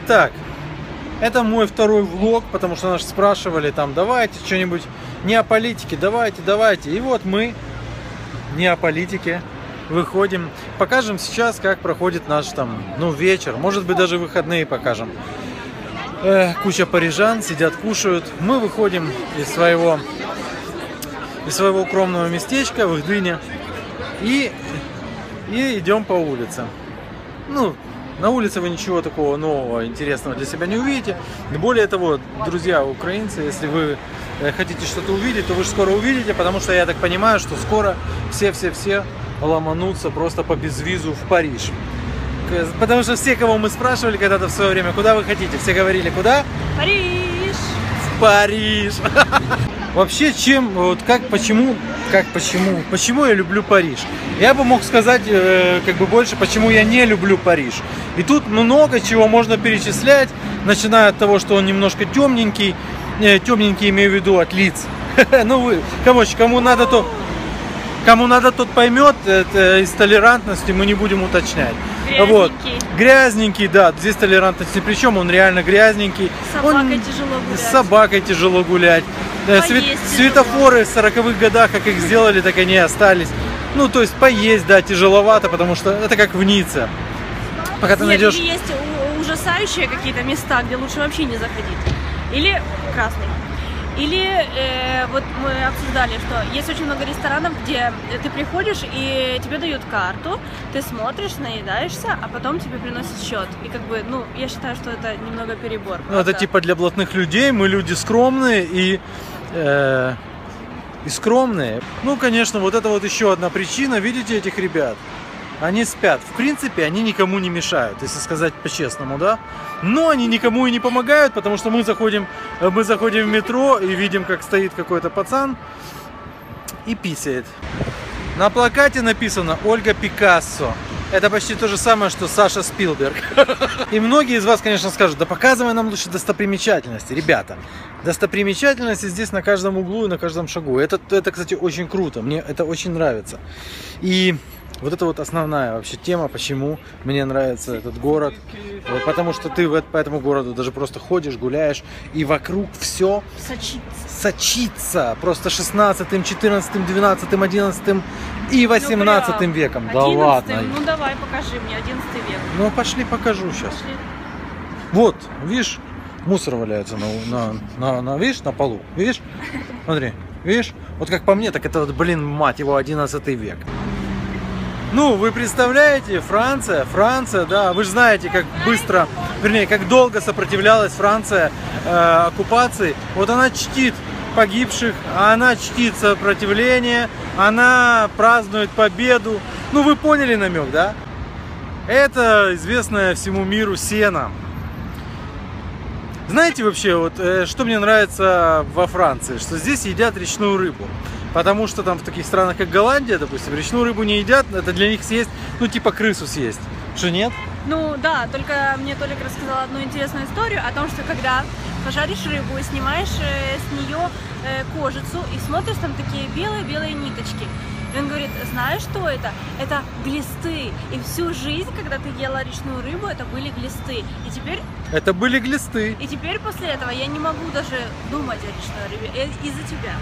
Итак, это мой второй влог, потому что нас спрашивали там, давайте что-нибудь не о политике, давайте, давайте. И вот мы не о политике выходим. Покажем сейчас, как проходит наш там, ну, вечер. Может быть, даже выходные покажем. Э, куча парижан сидят, кушают. Мы выходим из своего, из своего укромного местечка в Ихдыне и, и идем по улице. Ну, на улице вы ничего такого нового, интересного для себя не увидите. Более того, друзья украинцы, если вы э, хотите что-то увидеть, то вы же скоро увидите, потому что я так понимаю, что скоро все-все-все ломанутся просто по безвизу в Париж. Потому что все, кого мы спрашивали когда-то в свое время, куда вы хотите, все говорили, куда? Париж! В Париж! Вообще, чем, вот как, почему, как, почему, почему я люблю Париж? Я бы мог сказать, э, как бы больше, почему я не люблю Париж. И тут много чего можно перечислять, начиная от того, что он немножко темненький, э, темненький имею в виду от лиц. Ну вы, короче, кому надо, то кому надо, тот поймет. Это из толерантности мы не будем уточнять. Грязненький. Вот. Грязненький, да, здесь толерантность ни при чем, он реально грязненький. С собакой Он- тяжело гулять. С собакой тяжело гулять. Э, Поесть свет- тяжело. светофоры в 40-х годах, как их сделали, так они и остались. Ну, то есть поесть, да, тяжеловато, потому что это как в Ницце. Пока ты Нет, найдешь... или есть ужасающие какие-то места, где лучше вообще не заходить. Или красный. Или э, вот мы обсуждали, что есть очень много ресторанов, где ты приходишь и тебе дают карту, ты смотришь, наедаешься, а потом тебе приносят счет. И как бы, ну, я считаю, что это немного перебор. Ну, это типа для блатных людей, мы люди скромные и, э, и скромные. Ну, конечно, вот это вот еще одна причина. Видите этих ребят? Они спят. В принципе, они никому не мешают, если сказать по-честному, да? Но они никому и не помогают, потому что мы заходим, э, мы заходим в метро и видим, как стоит какой-то пацан и писает. На плакате написано Ольга Пикассо. Это почти то же самое, что Саша Спилберг. И многие из вас, конечно, скажут, да показывай нам лучше достопримечательности. Ребята, достопримечательности здесь на каждом углу и на каждом шагу. Это, это, кстати, очень круто. Мне это очень нравится. И вот это вот основная вообще тема, почему мне нравится этот город. Вот потому что ты по этому городу даже просто ходишь, гуляешь, и вокруг все Сочиться. сочится просто 16, 14, 12, 11 и 18 Ну, веком. Да 11-м, ладно. Ну давай, покажи мне, 11 век. Ну пошли покажу сейчас. Пошли. Вот, видишь, мусор валяется на, на, на, на- видишь, на полу. Видишь? Смотри, видишь? Вот как по мне, так это вот, блин, мать его, 11 век. Ну, вы представляете, Франция, Франция, да, вы же знаете, как быстро, вернее, как долго сопротивлялась Франция э, оккупации. Вот она чтит погибших, она чтит сопротивление, она празднует победу. Ну, вы поняли намек, да? Это известная всему миру сена. Знаете вообще, вот э, что мне нравится во Франции, что здесь едят речную рыбу. Потому что там в таких странах, как Голландия, допустим, речную рыбу не едят, это для них съесть, ну типа крысу съесть. Что нет? Ну да, только мне Толик рассказал одну интересную историю о том, что когда пожаришь рыбу и снимаешь э, с нее э, кожицу и смотришь там такие белые-белые ниточки. И он говорит, знаешь, что это? Это глисты. И всю жизнь, когда ты ела речную рыбу, это были глисты. И теперь, Это были глисты. и теперь после этого я не могу даже думать о речной рыбе э, из-за тебя.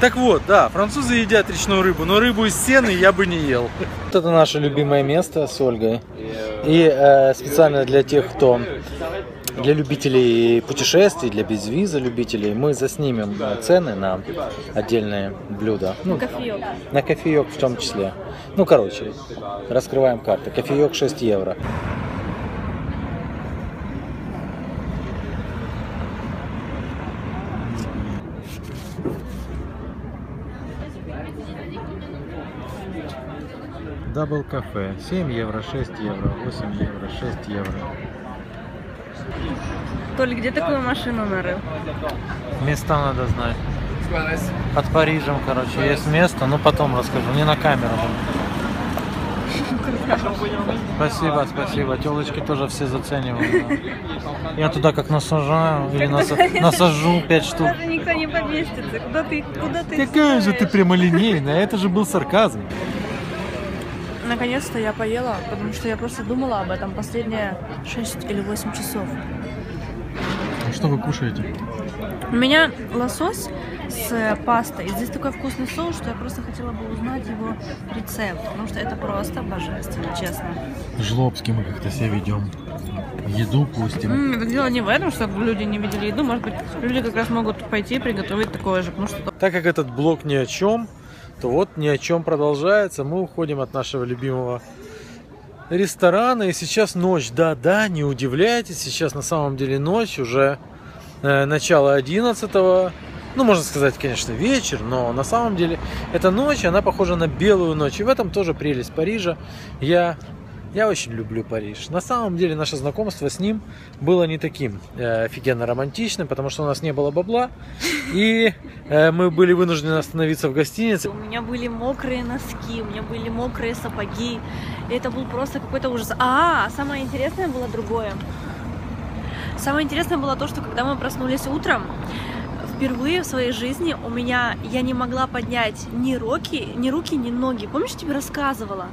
Так вот, да, французы едят речную рыбу, но рыбу из сены я бы не ел. Вот это наше любимое место с Ольгой. И э, специально для тех, кто для любителей путешествий, для безвиза любителей, мы заснимем цены на отдельные блюда. Ну, Кофеек. на кофеек в том числе. Ну, короче, раскрываем карты. Кофеек 6 евро. Дабл кафе. 7 евро, 6 евро, 8 евро, 6 евро. Толик, где такую машину нарыл? Места надо знать. Под Парижем, короче, есть место, но потом расскажу, не на камеру. Спасибо, спасибо. Телочки тоже все заценивают. Я туда как насажаю или наса- насажу 5 штук. Даже никто не поместится. Куда ты, куда ты Какая же ты прямолинейная, это же был сарказм. Наконец-то я поела, потому что я просто думала об этом последние 6 или 8 часов. А что вы кушаете? У меня лосось с пастой. И здесь такой вкусный соус, что я просто хотела бы узнать его рецепт, потому что это просто божественно, честно. Жлобски мы как-то себя ведем. Еду пустим. М, дело не в этом, что люди не видели еду. Может быть, люди как раз могут пойти и приготовить такое же, потому что Так как этот блок ни о чем, то вот ни о чем продолжается. Мы уходим от нашего любимого ресторана. И сейчас ночь. Да-да, не удивляйтесь. Сейчас на самом деле ночь. Уже э, начало 11 ну, можно сказать, конечно, вечер, но на самом деле эта ночь, она похожа на белую ночь. И в этом тоже прелесть Парижа. Я, я очень люблю Париж. На самом деле наше знакомство с ним было не таким э, офигенно романтичным, потому что у нас не было бабла. И э, мы были вынуждены остановиться в гостинице. у меня были мокрые носки, у меня были мокрые сапоги. И это был просто какой-то ужас. А, самое интересное было другое. Самое интересное было то, что когда мы проснулись утром, впервые в своей жизни у меня я не могла поднять ни руки, ни руки, ни ноги. Помнишь, тебе рассказывала?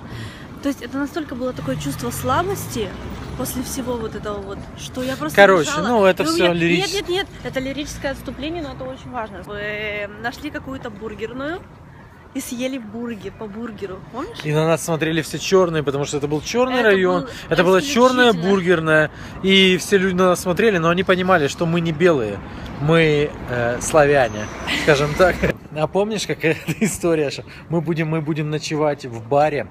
То есть это настолько было такое чувство слабости после всего вот этого вот, что я просто Короче, лежала. ну, это всё меня- лирич- Нет, нет, нет, это лирическое отступление, но это очень важно. Мы нашли какую-то бургерную и съели бургер по бургеру, помнишь? И на нас смотрели все черные, потому что это был черный Это район, был это была черная бургерная, и все люди на нас смотрели, но они понимали, что мы не белые, мы э, славяне, скажем так. А помнишь, какая история, что мы будем, мы будем ночевать в баре,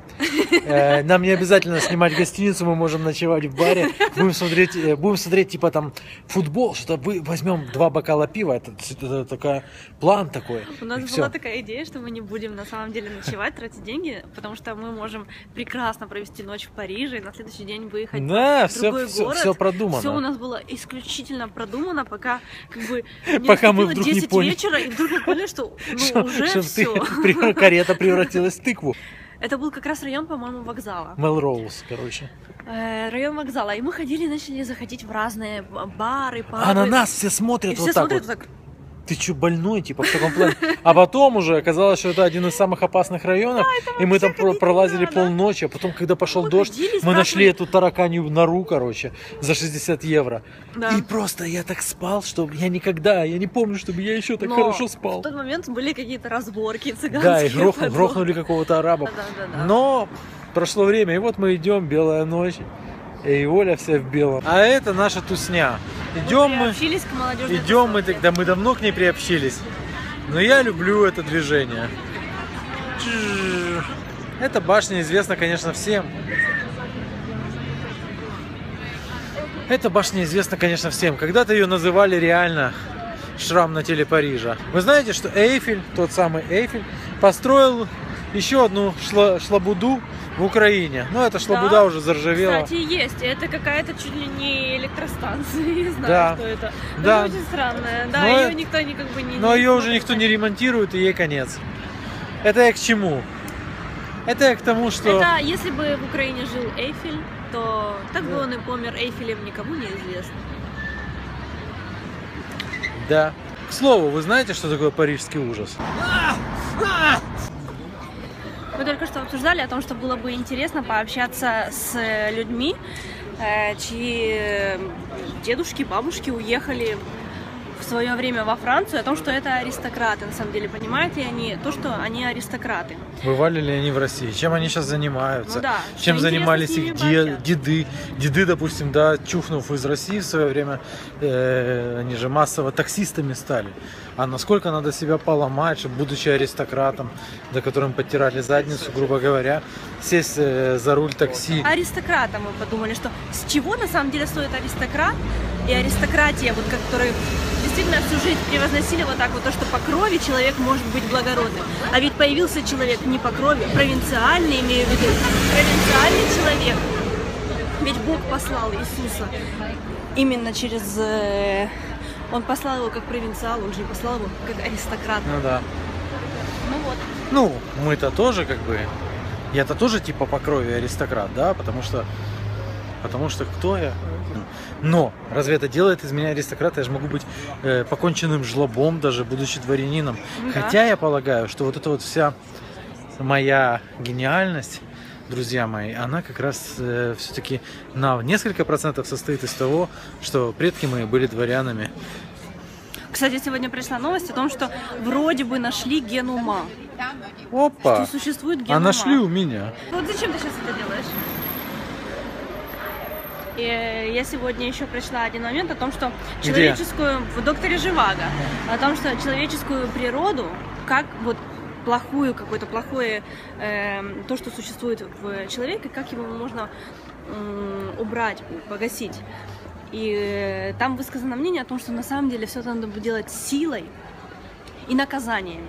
нам не обязательно снимать гостиницу, мы можем ночевать в баре, будем смотреть, э, будем смотреть типа там футбол, что вы возьмем два бокала пива, это, это такой план такой. У нас была всё. такая идея, что мы не будем на самом деле ночевать, тратить деньги, потому что мы можем прекрасно провести ночь в Париже и на следующий день выехать Да, в все, другой все, город. продумано. Все у нас было исключительно продумано, пока как бы не Пока мы вдруг не 10 поняли. вечера, и вдруг мы поняли, что ну, Что- уже что ты- все. при- карета превратилась в тыкву. Это был как раз район, по-моему, вокзала. Мелроуз, короче. Э, район вокзала. И мы ходили и начали заходить в разные бары, пабы. А на нас все И смотрят все вот так смотрят вот так. Ты что, больной, типа, в таком плане? А потом уже оказалось, что это один из самых опасных районов, и мы там про- пролазили надо. полночи, а потом, когда пошел дождь, мы нашли эту тараканью нору, короче, за 60 евро. Да. И просто я так спал, что я никогда, я не помню, чтобы я еще так Но хорошо спал. В тот момент были какие-то разборки цыганские. Да, и грох- грохнули какого-то араба. Но прошло время, и вот мы идем, белая ночь, и Оля вся в белом. А это наша тусня. Идем мы, приобщились к молодежной идем мы, тогда мы давно к ней приобщились. Но я люблю это движение. Эта башня известна, конечно, всем. Эта башня известна, конечно, всем. Когда-то ее называли реально шрам на теле Парижа. Вы знаете, что Эйфель, тот самый Эйфель, построил еще одну шла- шлабуду в Украине. Но эта шлабуда Да. уже заржавела. Кстати, есть. Это какая-то чуть ли не электростанция. Не знаю, Да. что это. Но Да. она очень странная. Да, Но ее э- никто не как бы не. Но не ее уже никто не ремонтирует, и ей конец. Это я к чему? Это я к тому, что... Это если бы в Украине жил Эйфель, то так бы он и помер Эйфелем никому не известно. Да. К слову, вы знаете, что такое парижский ужас? Мы только что обсуждали о том, что было бы интересно пообщаться с людьми, э, чьи э, дедушки, бабушки уехали свое время во Францию, о том, что это аристократы, на самом деле, понимаете они то, что они аристократы. Бывали ли они в России? Чем они сейчас занимаются? Ну да, Чем занимались их де- деды? Деды, допустим, да, чухнув из России в свое время, э, они же массово таксистами стали. А насколько надо себя поломать, чтобы, будучи аристократом, до которым подтирали задницу, грубо говоря, сесть э, за руль такси. Аристократа мы подумали, что с чего на самом деле стоит аристократ и аристократия, вот которые действительно всю жизнь превозносили вот так вот то, что по крови человек может быть благородным. А ведь появился человек не по крови, провинциальный, имею в виду, провинциальный человек. Ведь Бог послал Иисуса именно через... э, Он послал его как провинциал, он же не послал его как аристократ. Ну да. Ну вот. Ну, мы-то тоже как бы... Я-то тоже типа по крови аристократ, да? Потому что... Потому что кто я? Но разве это делает из меня аристократа? Я же могу быть э, поконченным жлобом, даже будучи дворянином. Ну да. Хотя я полагаю, что вот эта вот вся моя гениальность друзья мои, она как раз все-таки на несколько процентов состоит из того, что предки мои были дворянами. Кстати, сегодня пришла новость о том, что вроде бы нашли ген ума. Опа! Что существует ген А ума. нашли у меня. Вот зачем ты сейчас это делаешь? И я сегодня еще прочла один момент о том, что Где? человеческую, в докторе Живаго, о том, что человеческую природу, как вот плохую, какое-то плохое, эм, то, что существует в человеке, как его можно м, убрать, погасить. И э, там высказано мнение о том, что на самом деле все это надо делать силой и наказаниями.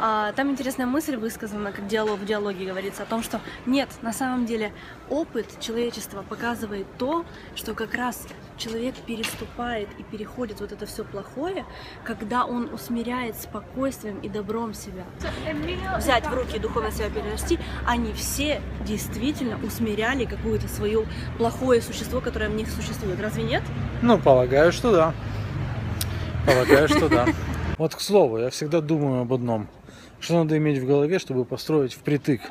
А, там интересная мысль высказана, как диалог в диалоге говорится, о том, что нет, на самом деле опыт человечества показывает то, что как раз человек переступает и переходит вот это все плохое, когда он усмиряет спокойствием и добром себя. Взять в руки духовно себя перерасти, они все действительно усмиряли какое-то свое плохое существо, которое в них существует. Разве нет? Ну, полагаю, что да. Полагаю, что да. Вот к слову, я всегда думаю об одном. Что надо иметь в голове, чтобы построить впритык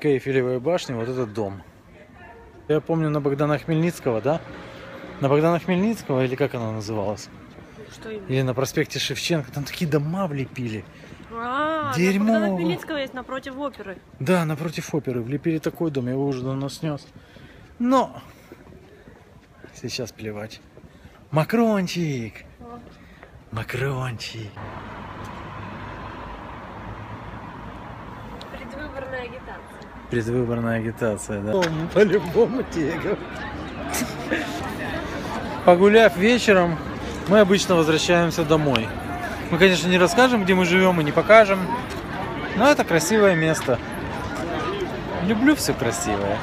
к Эйфелевой башне вот этот дом. Я помню на Богдана Хмельницкого, да? На Богдана Хмельницкого, или как она называлась? Что именно? Или на проспекте Шевченко, там такие дома влепили. А, Дерьмо. на Богдана Хмельницкого есть напротив оперы. Да, напротив оперы влепили такой дом, я его уже давно снес. Но сейчас плевать. Макрончик! Макрончик! Предвыборная агитация. Предвыборная агитация, да. По-любому тебе говорю. Погуляв вечером, мы обычно возвращаемся домой. Мы, конечно, не расскажем, где мы живем и не покажем, но это красивое место. Люблю все красивое.